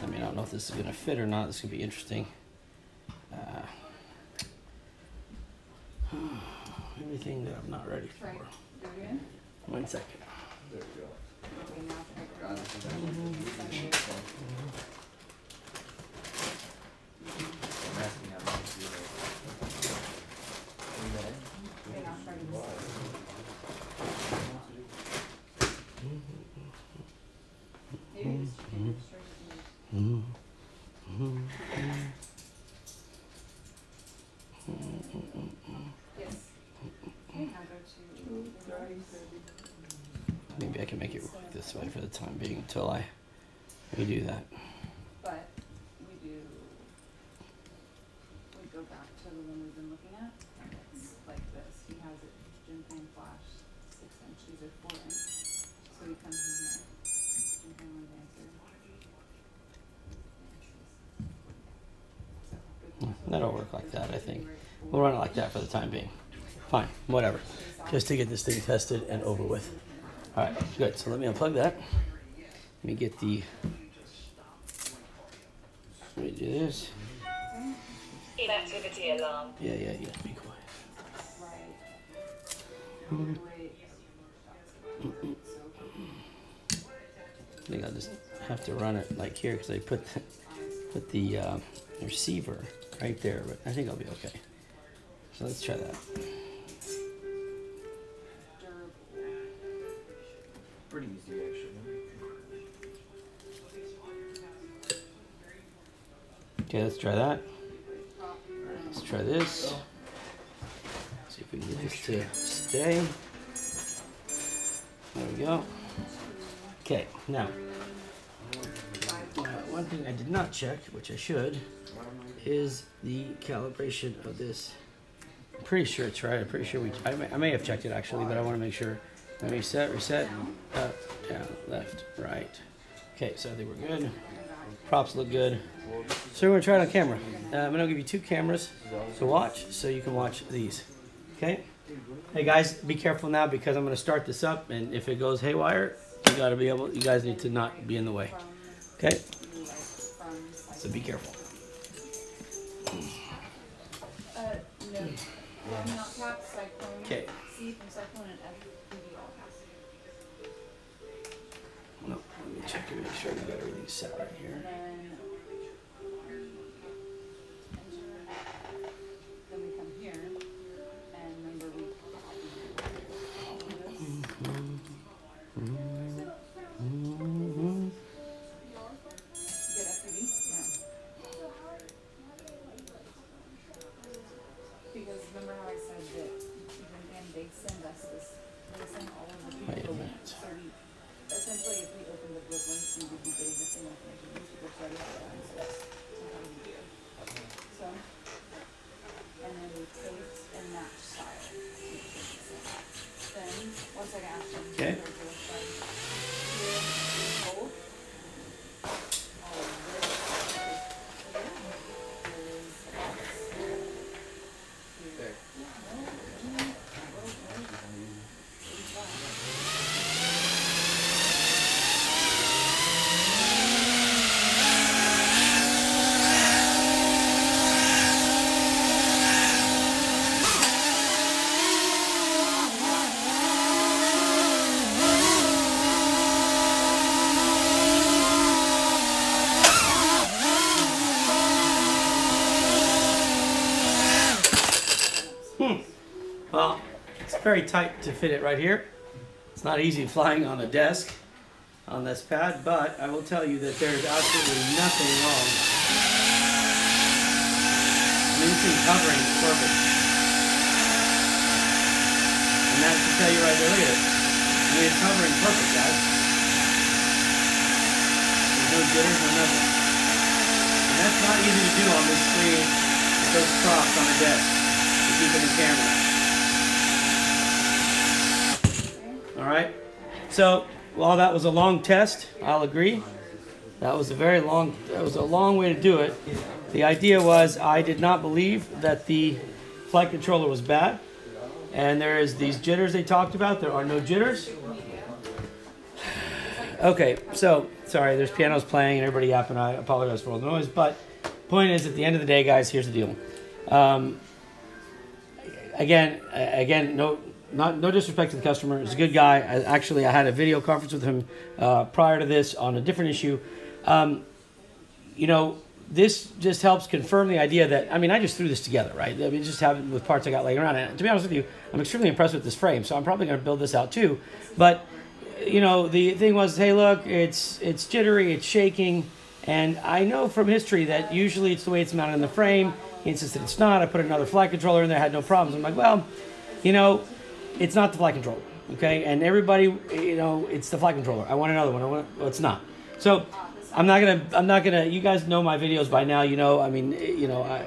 I mean, I don't know if this is gonna fit or not. This could be interesting. Uh, [SIGHS] everything that I'm not ready for. do it again. One second. There we go. Okay, now try. God, this is actually I'm asking how much you know. Maybe just change the registration. Yes. Okay, now go to. Maybe I can make it work this way for the time being until I redo that. But we do, we go back to the one we've been looking at, and it's like this, he has it, Gemfan flash, six inch, these are four inch, so we come in here, Gemfan WinDancer. So, Hmm, That'll work like that, I think. We'll run it like that for the time being. Fine, whatever. Just to get this thing tested and over with. All right, good. So let me unplug that. Let me get the. Let me do this. Inactivity alarm. Yeah, yeah, yeah. Be quiet. I think I'll just have to run it like here because I put the, put the uh, receiver right there, but I think I'll be okay. So let's try that. Pretty easy actually. Okay, let's try that. Let's try this. See if we can get this to stay. There we go. Okay, now, uh, one thing I did not check, which I should, is the calibration of this. I'm pretty sure it's right. I'm pretty sure we. I may, I may have checked it actually, but I want to make sure. Reset, reset, up, down, left, right. Okay, so I think we're good. Props look good. So we're gonna try it on camera. Uh, I'm gonna give you two cameras to watch, so you can watch these. Okay. Hey guys, be careful now because I'm gonna start this up, and if it goes haywire, you gotta be able. You guys need to not be in the way. Okay. So be careful. Uh, no, one not cap, cyclone. Okay. No, let me check to make sure we got everything set right And here. Very tight to fit it right here. It's not easy flying on a desk on this pad, but I will tell you that there's absolutely nothing wrong. I mean, this thing's hovering perfect. And that should tell you right there, look at it. I mean, it's hovering perfect, guys. There's no jitters, no nothing. And that's not easy to do on this screen with those props on a desk to keep in the camera. All right. So while that was a long test, I'll agree. That was a very long. That was a long way to do it. The idea was I did not believe that the flight controller was bad, and there is these jitters they talked about. There are no jitters. Okay, so sorry, there's pianos playing and everybody yapping. I apologize for all the noise, but point is, at the end of the day, guys, here's the deal. Um, again, again, no, not no disrespect to the customer. He's a good guy. I, actually, I had a video conference with him uh, prior to this on a different issue. Um, you know, this just helps confirm the idea that I mean I just threw this together, right? I mean just have with parts I got laying around. And to be honest with you, I'm extremely impressed with this frame, so I'm probably going to build this out too. But you know, the thing was, hey, look, it's it's jittery, it's shaking, and I know from history that usually it's the way it's mounted in the frame. He insisted it's not. I put another flight controller in there, had no problems. I'm like, well, you know, it's not the flight controller, okay? And everybody, you know, it's the flight controller. I want another one. I want, well, it's not. So I'm not gonna. I'm not gonna. You guys know my videos by now. You know. I mean, you know, I,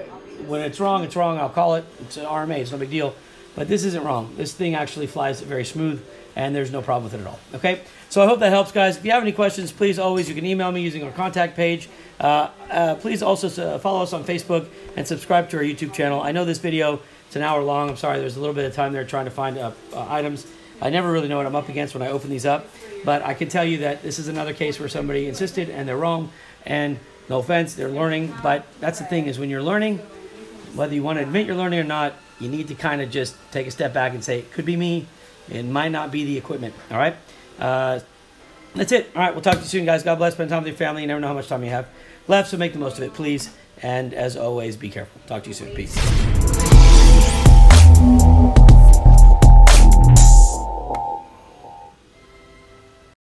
when it's wrong, it's wrong. I'll call it. It's an RMA. It's no big deal. But this isn't wrong. This thing actually flies very smooth, and there's no problem with it at all. Okay. So I hope that helps, guys. If you have any questions, please always you can email me using our contact page. Uh, uh, please also uh, follow us on Facebook and subscribe to our YouTube channel. I know this video it's an hour long. I'm sorry. There's a little bit of time there trying to find uh, uh, items. I never really know what I'm up against when I open these up, but I can tell you that this is another case where somebody insisted and they're wrong. And no offense, they're learning, but that's the thing is when you're learning, whether you want to admit you're learning or not, you need to kind of just take a step back and say, it could be me. It might not be the equipment. All right. Uh, that's it. All right. We'll talk to you soon, guys. God bless. Spend time with your family. You never know how much time you have left, so make the most of it, please. And as always, be careful. Talk to you soon. Peace.